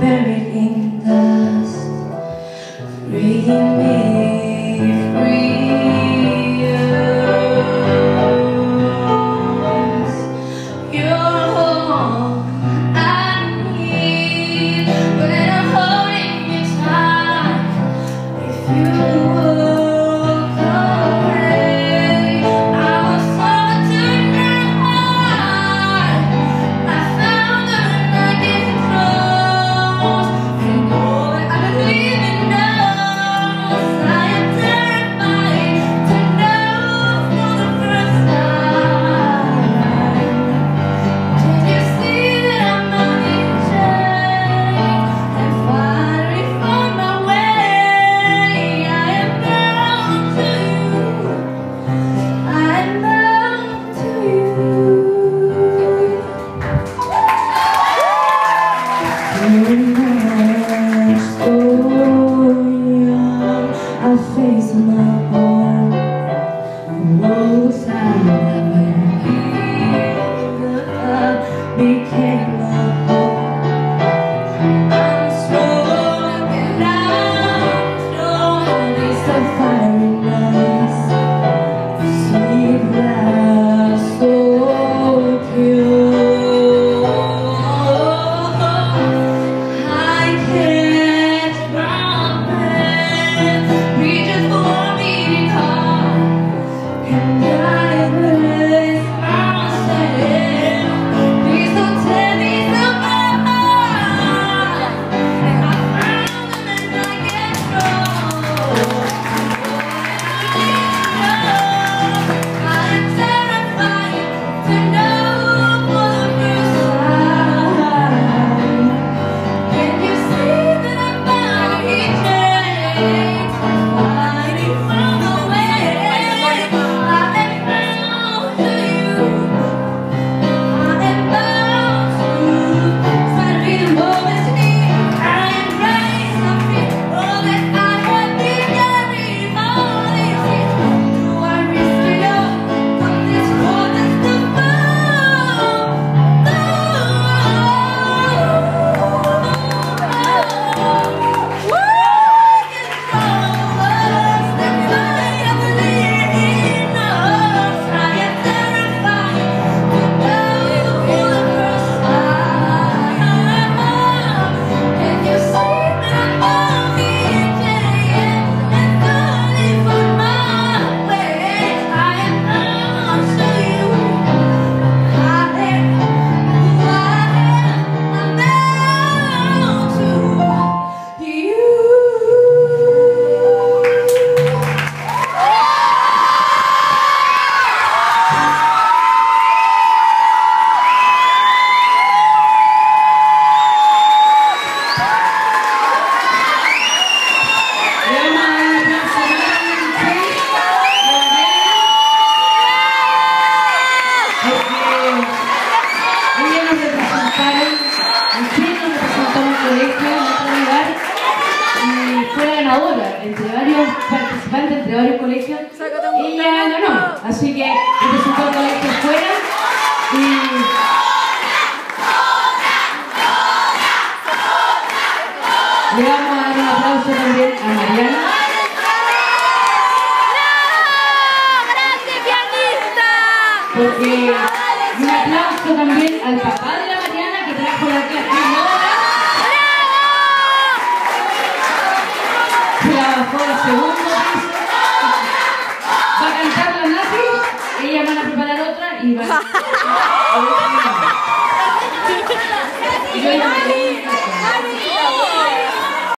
buried in dust, free me. colegio en otro lugar y fue la ganadora entre varios participantes, entre varios colegios. Ella ganó, así que este representó al colegio fuera y... Le vamos a dar un aplauso también a Mariana. porque un aplauso también al papá. iba. Iba yung